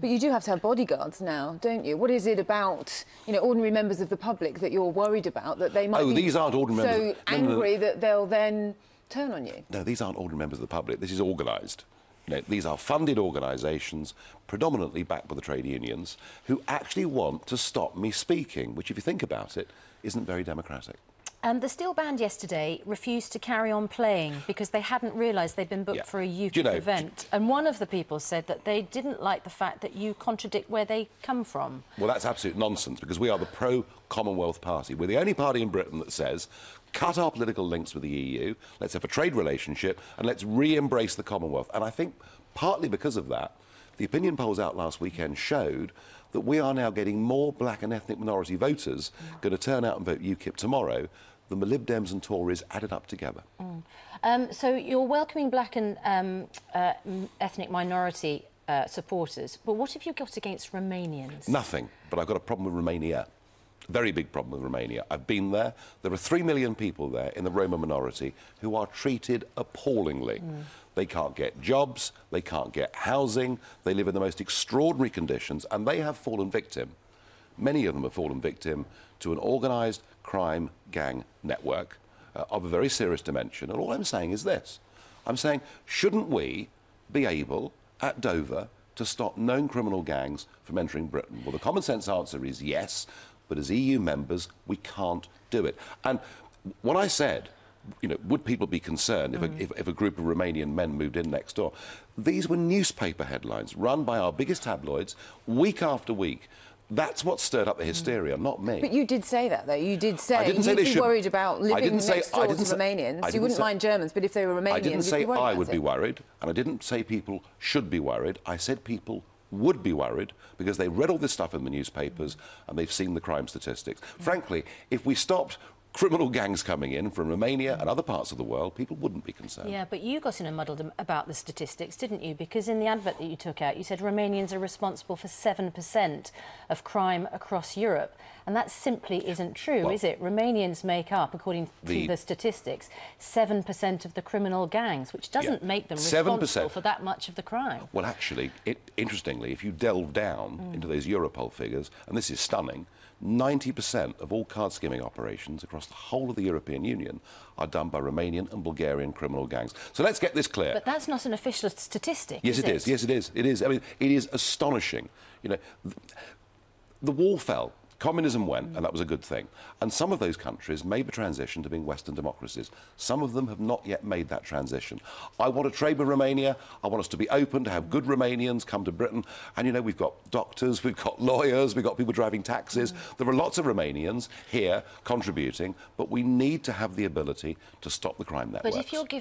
But you do have to have bodyguards now, don't you? What is it about, you know, ordinary members of the public that you're worried about that they might oh, be these aren't ordinary so members. No, angry no, no. that they'll then turn on you? No, these aren't ordinary members of the public. This is organised. You know, these are funded organisations, predominantly backed by the trade unions, who actually want to stop me speaking, which, if you think about it, isn't very democratic. Um, the Steel Band yesterday refused to carry on playing because they hadn't realised they'd been booked Yeah. for a UKIP you know, event. And one of the people said that they didn't like the fact that you contradict where they come from. Well, that's absolute nonsense because we are the pro Commonwealth Party. We're the only party in Britain that says cut our political links with the EU, let's have a trade relationship, and let's re embrace the Commonwealth. And I think partly because of that, the opinion polls out last weekend showed that we are now getting more black and ethnic minority voters going to turn out and vote UKIP tomorrow than the Lib Dems and Tories added up together. Um, so you're welcoming black and um, uh, ethnic minority uh, supporters, but what have you got against Romanians? Nothing, but I've got a problem with Romania. Very big problem with Romania. I've been there. There are three million people there in the Roma minority who are treated appallingly. They can't get jobs, they can't get housing, they live in the most extraordinary conditions, and they have fallen victim. Many of them have fallen victim to an organised crime gang network uh, of a very serious dimension. And all I'm saying is this I'm saying, shouldn't we be able at Dover to stop known criminal gangs from entering Britain? Well, the common sense answer is yes, but as EU members, we can't do it. And what I said, you know, would people be concerned if, a, if, if a group of Romanian men moved in next door? These were newspaper headlines run by our biggest tabloids week after week. That's what stirred up the hysteria, not me. But you did say that, though. You did say I didn't say you'd they be should- worried about I living didn't say- next door to didn't say- Romanians. You wouldn't say- mind Germans, but if they were Romanians, I didn't say I would be worried, and I didn't say people should be worried. I said people would be worried because they read all this stuff in the newspapers and they've seen the crime statistics. Frankly, if we stopped criminal gangs coming in from Romania and other parts of the world, people wouldn't be concerned. Yeah, but you got in a muddle about the statistics, didn't you? Because in the advert that you took out, you said Romanians are responsible for 7% of crime across Europe. And that simply isn't true, Well- is it? Romanians make up, according to The- the statistics, 7% of the criminal gangs, which doesn't Yeah. make them 7%. for that much of the crime. Well, actually, it, interestingly, if you delve down mm. into those Europol figures, and this is stunning, 90% of all card skimming operations across the whole of the European Union are done by Romanian and Bulgarian criminal gangs. So let's get this clear. But that's not an official statistic, Yes, is it is. Yes, it is. It is. I mean, it is astonishing. You know, th- the wall fell. Communism went, and that was a good thing. And some of those countries made the transition to being Western democracies. Some of them have not yet made that transition. I want to trade with Romania. I want us to be open, to have good Romanians come to Britain. And, you know, we've got doctors, we've got lawyers, we've got people driving taxis. Mm. There are lots of Romanians here contributing, but we need to have the ability to stop the crime networks. But if you're giving